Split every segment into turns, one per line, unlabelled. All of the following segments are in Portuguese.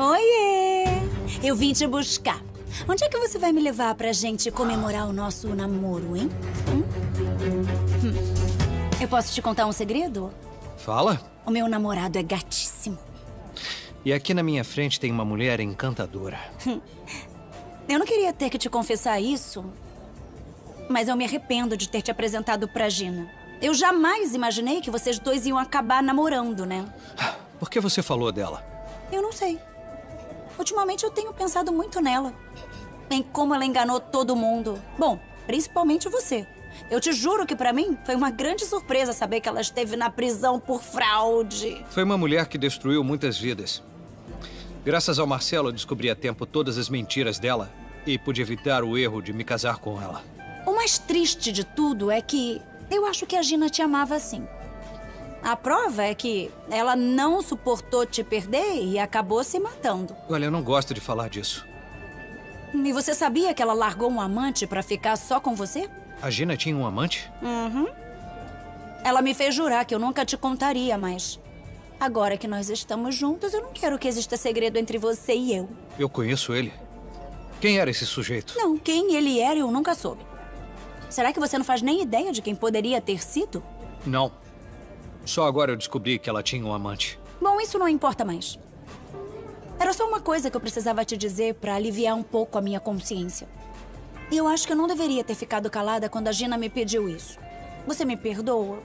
Oiê! Eu vim te buscar. Onde é que você vai me levar pra gente comemorar o nosso namoro, hein? Hum? Hum. Eu posso te contar um segredo?
Fala.
O meu namorado é gatíssimo.
E aqui na minha frente tem uma mulher encantadora.
Eu não queria ter que te confessar isso, mas eu me arrependo de ter te apresentado pra Gina. Eu jamais imaginei que vocês dois iam acabar namorando, né?
Por que você falou dela?
Eu não sei. Ultimamente eu tenho pensado muito nela. Em como ela enganou todo mundo. Bom, principalmente você. Eu te juro que para mim foi uma grande surpresa saber que ela esteve na prisão por fraude.
Foi uma mulher que destruiu muitas vidas. Graças ao Marcelo, eu descobri a tempo todas as mentiras dela e pude evitar o erro de me casar com ela.
O mais triste de tudo é que eu acho que a Gina te amava assim. A prova é que ela não suportou te perder e acabou se matando.
Olha, eu não gosto de falar disso.
E você sabia que ela largou um amante para ficar só com você?
A Gina tinha um amante?
Uhum. Ela me fez jurar que eu nunca te contaria, mas agora que nós estamos juntos, eu não quero que exista segredo entre você e eu.
Eu conheço ele. Quem era esse sujeito?
Não, quem ele era eu nunca soube. Será que você não faz nem ideia de quem poderia ter sido?
Não. Só agora eu descobri que ela tinha um amante.
Bom, isso não importa mais. Era só uma coisa que eu precisava te dizer para aliviar um pouco a minha consciência. E eu acho que eu não deveria ter ficado calada quando a Gina me pediu isso. Você me perdoa?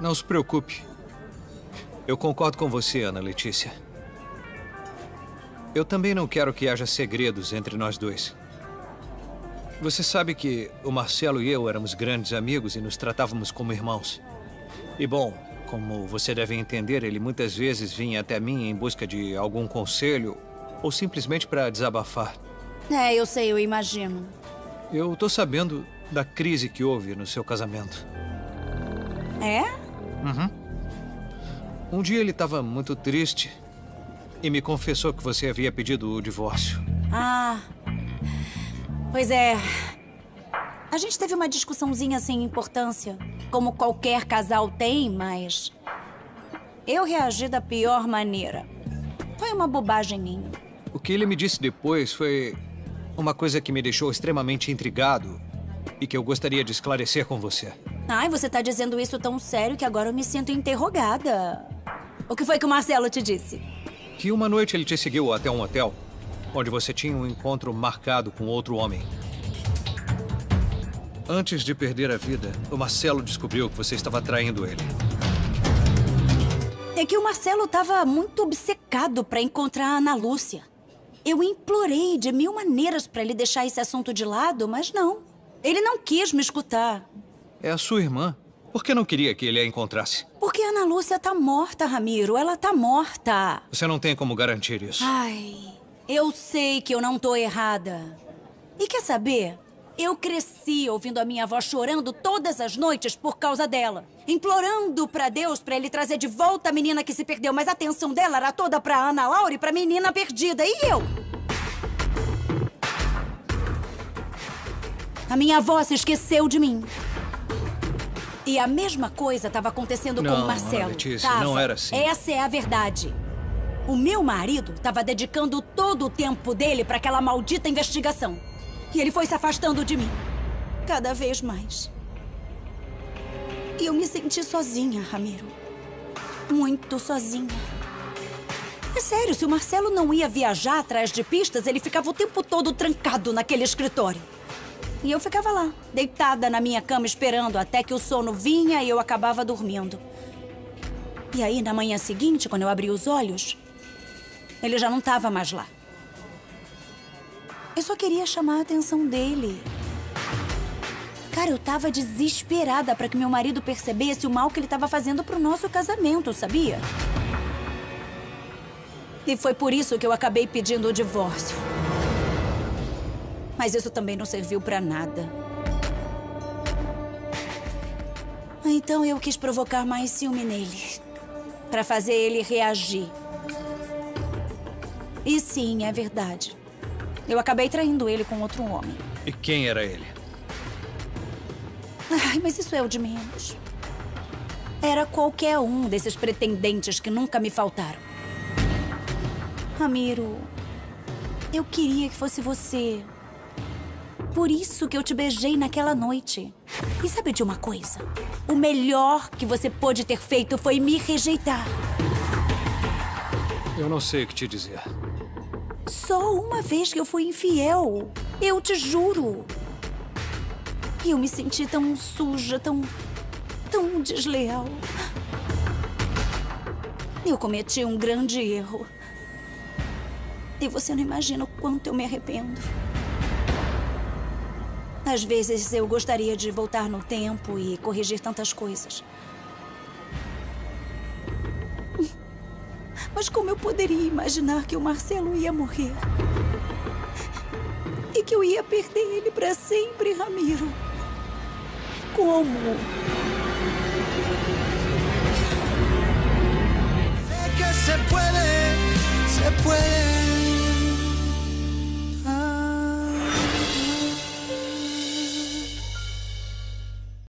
Não se preocupe. Eu concordo com você, Ana Letícia. Eu também não quero que haja segredos entre nós dois. Você sabe que o Marcelo e eu éramos grandes amigos e nos tratávamos como irmãos. E bom, como você deve entender, ele muitas vezes vinha até mim em busca de algum conselho ou simplesmente para desabafar.
É, eu sei, eu imagino.
Eu tô sabendo da crise que houve no seu casamento.
É?
Uhum. Um dia ele estava muito triste e me confessou que você havia pedido o divórcio.
Ah. Pois é. A gente teve uma discussãozinha sem importância, como qualquer casal tem, mas. Eu reagi da pior maneira. Foi uma bobagem minha.
O que ele me disse depois foi uma coisa que me deixou extremamente intrigado e que eu gostaria de esclarecer com você.
Ai, você tá dizendo isso tão sério que agora eu me sinto interrogada. O que foi que o Marcelo te disse?
Que uma noite ele te seguiu até um hotel, onde você tinha um encontro marcado com outro homem. Antes de perder a vida, o Marcelo descobriu que você estava traindo ele.
É que o Marcelo estava muito obcecado para encontrar a Ana Lúcia. Eu implorei de mil maneiras para ele deixar esse assunto de lado, mas não. Ele não quis me escutar.
É a sua irmã. Por que não queria que ele a encontrasse?
Porque a Ana Lúcia tá morta, Ramiro. Ela tá morta.
Você não tem como garantir isso.
Ai, eu sei que eu não tô errada. E quer saber? Eu cresci ouvindo a minha avó chorando todas as noites por causa dela. Implorando pra Deus pra ele trazer de volta a menina que se perdeu. Mas a atenção dela era toda pra Ana Laura e pra menina perdida. E eu? A minha avó se esqueceu de mim. E a mesma coisa estava acontecendo
não,
com o Marcelo.
Letícia,
tava.
não era assim.
Essa é a verdade. O meu marido estava dedicando todo o tempo dele para aquela maldita investigação. E ele foi se afastando de mim. Cada vez mais. E eu me senti sozinha, Ramiro. Muito sozinha. É sério, se o Marcelo não ia viajar atrás de pistas, ele ficava o tempo todo trancado naquele escritório. E eu ficava lá, deitada na minha cama, esperando até que o sono vinha e eu acabava dormindo. E aí, na manhã seguinte, quando eu abri os olhos, ele já não estava mais lá. Eu só queria chamar a atenção dele. Cara, eu tava desesperada para que meu marido percebesse o mal que ele estava fazendo pro nosso casamento, sabia? E foi por isso que eu acabei pedindo o divórcio. Mas isso também não serviu para nada. Então eu quis provocar mais ciúme nele. Para fazer ele reagir. E sim, é verdade. Eu acabei traindo ele com outro homem.
E quem era ele?
Ai, mas isso é o de menos. Era qualquer um desses pretendentes que nunca me faltaram. Ramiro, eu queria que fosse você. Por isso que eu te beijei naquela noite. E sabe de uma coisa? O melhor que você pôde ter feito foi me rejeitar.
Eu não sei o que te dizer.
Só uma vez que eu fui infiel. Eu te juro. E eu me senti tão suja, tão. tão desleal. Eu cometi um grande erro. E você não imagina o quanto eu me arrependo. Às vezes eu gostaria de voltar no tempo e corrigir tantas coisas. Mas como eu poderia imaginar que o Marcelo ia morrer? E que eu ia perder ele para sempre, Ramiro? Como?
Que se puede, se puede